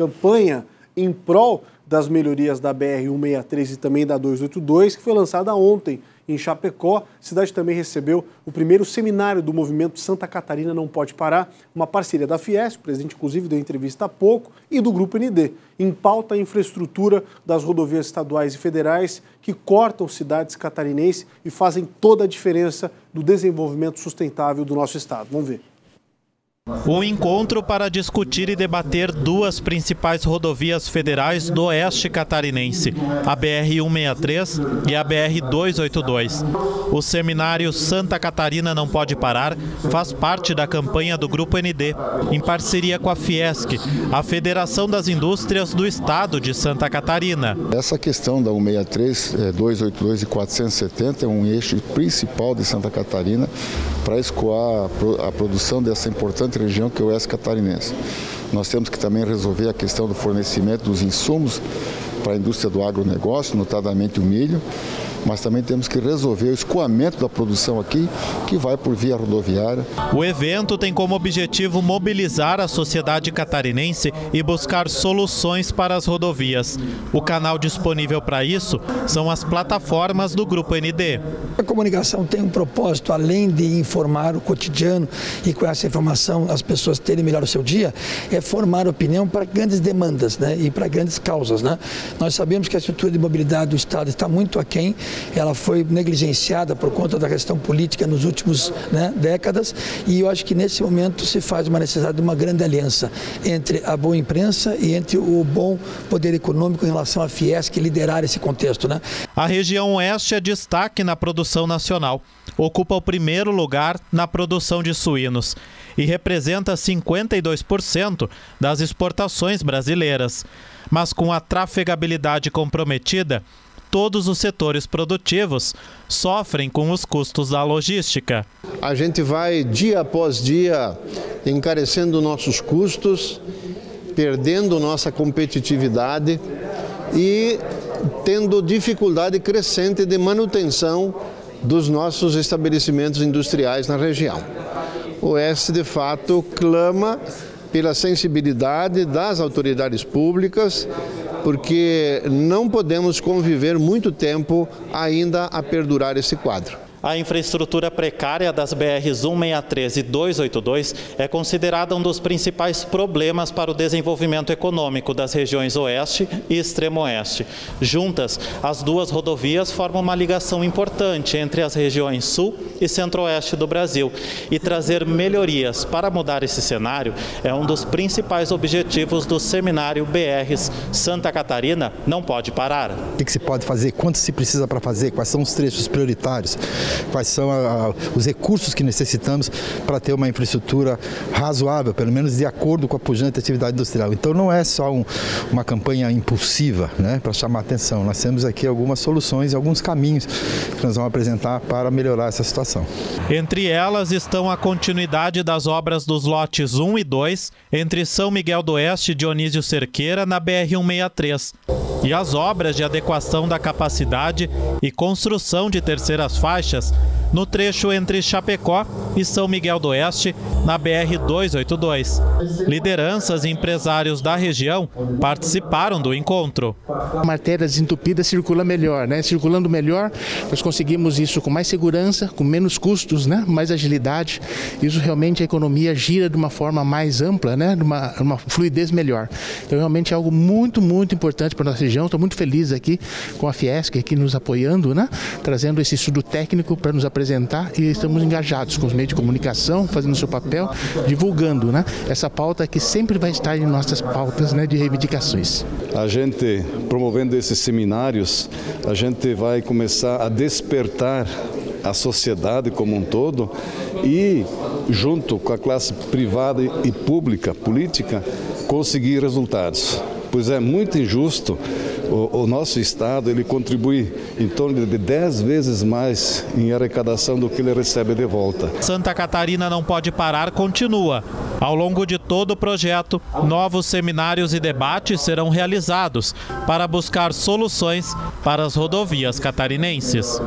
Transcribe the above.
campanha em prol das melhorias da BR-163 e também da 282, que foi lançada ontem em Chapecó. A cidade também recebeu o primeiro seminário do movimento Santa Catarina Não Pode Parar, uma parceria da Fiesp, o presidente inclusive deu entrevista há pouco, e do Grupo ND. Em pauta a infraestrutura das rodovias estaduais e federais que cortam cidades catarinenses e fazem toda a diferença do desenvolvimento sustentável do nosso estado. Vamos ver. Um encontro para discutir e debater duas principais rodovias federais do oeste catarinense, a BR-163 e a BR-282. O seminário Santa Catarina Não Pode Parar faz parte da campanha do Grupo ND, em parceria com a Fiesc, a Federação das Indústrias do Estado de Santa Catarina. Essa questão da 163, 282 é, e 470 é um eixo principal de Santa Catarina para escoar a produção dessa importante região que é o oeste catarinense. Nós temos que também resolver a questão do fornecimento dos insumos para a indústria do agronegócio, notadamente o milho, mas também temos que resolver o escoamento da produção aqui, que vai por via rodoviária. O evento tem como objetivo mobilizar a sociedade catarinense e buscar soluções para as rodovias. O canal disponível para isso são as plataformas do Grupo ND. A comunicação tem um propósito, além de informar o cotidiano e com essa informação as pessoas terem melhor o seu dia, é formar opinião para grandes demandas né, e para grandes causas. Né? Nós sabemos que a estrutura de mobilidade do Estado está muito aquém ela foi negligenciada por conta da questão política nos últimos né, décadas e eu acho que nesse momento se faz uma necessidade de uma grande aliança entre a boa imprensa e entre o bom poder econômico em relação à Fiesc liderar esse contexto. Né? A região oeste é destaque na produção nacional. Ocupa o primeiro lugar na produção de suínos e representa 52% das exportações brasileiras. Mas com a trafegabilidade comprometida, todos os setores produtivos sofrem com os custos da logística. A gente vai dia após dia encarecendo nossos custos, perdendo nossa competitividade e tendo dificuldade crescente de manutenção dos nossos estabelecimentos industriais na região. O Oeste, de fato, clama pela sensibilidade das autoridades públicas porque não podemos conviver muito tempo ainda a perdurar esse quadro. A infraestrutura precária das BRs 163 e 282 é considerada um dos principais problemas para o desenvolvimento econômico das regiões Oeste e Extremo Oeste. Juntas, as duas rodovias formam uma ligação importante entre as regiões Sul e Centro-Oeste do Brasil. E trazer melhorias para mudar esse cenário é um dos principais objetivos do seminário BRs Santa Catarina Não Pode Parar. O que se pode fazer? Quanto se precisa para fazer? Quais são os trechos prioritários? Quais são a, os recursos que necessitamos para ter uma infraestrutura razoável, pelo menos de acordo com a pujante atividade industrial. Então não é só um, uma campanha impulsiva né, para chamar atenção, nós temos aqui algumas soluções e alguns caminhos que nós vamos apresentar para melhorar essa situação. Entre elas estão a continuidade das obras dos lotes 1 e 2 entre São Miguel do Oeste e Dionísio Cerqueira na BR-163 e as obras de adequação da capacidade e construção de terceiras faixas no trecho entre Chapecó e São Miguel do Oeste, na BR-282. Lideranças e empresários da região participaram do encontro. A matéria desentupida circula melhor, né? Circulando melhor, nós conseguimos isso com mais segurança, com menos custos, né? mais agilidade. Isso realmente a economia gira de uma forma mais ampla, né? de uma, uma fluidez melhor. Então realmente é algo muito, muito importante para a nossa região. Estou muito feliz aqui com a Fiesc aqui nos apoiando, né? trazendo esse estudo técnico para nos apresentar apresentar e estamos engajados com os meios de comunicação, fazendo o seu papel, divulgando né, essa pauta que sempre vai estar em nossas pautas né, de reivindicações. A gente, promovendo esses seminários, a gente vai começar a despertar a sociedade como um todo e, junto com a classe privada e pública, política, conseguir resultados. Pois é muito injusto o, o, nosso Estado ele contribui em torno de 10 vezes mais em arrecadação do que ele recebe de volta. Santa Catarina não pode parar, continua. Ao longo de todo o projeto, novos seminários e debates serão realizados para buscar soluções para as rodovias catarinenses.